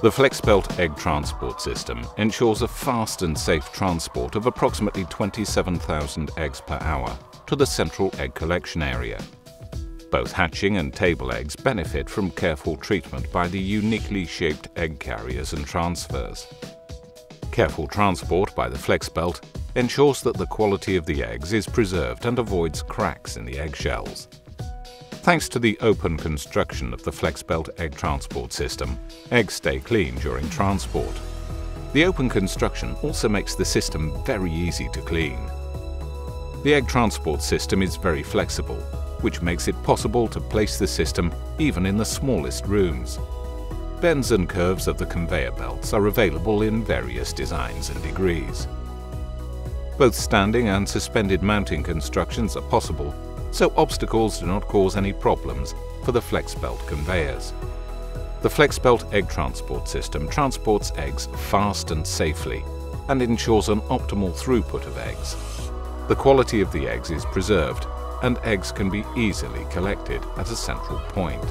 The FlexBelt egg transport system ensures a fast and safe transport of approximately 27,000 eggs per hour to the central egg collection area. Both hatching and table eggs benefit from careful treatment by the uniquely shaped egg carriers and transfers. Careful transport by the FlexBelt ensures that the quality of the eggs is preserved and avoids cracks in the eggshells. Thanks to the open construction of the FlexBelt egg transport system, eggs stay clean during transport. The open construction also makes the system very easy to clean. The egg transport system is very flexible, which makes it possible to place the system even in the smallest rooms. Bends and curves of the conveyor belts are available in various designs and degrees. Both standing and suspended mounting constructions are possible so obstacles do not cause any problems for the FlexBelt conveyors. The FlexBelt egg transport system transports eggs fast and safely and ensures an optimal throughput of eggs. The quality of the eggs is preserved and eggs can be easily collected at a central point.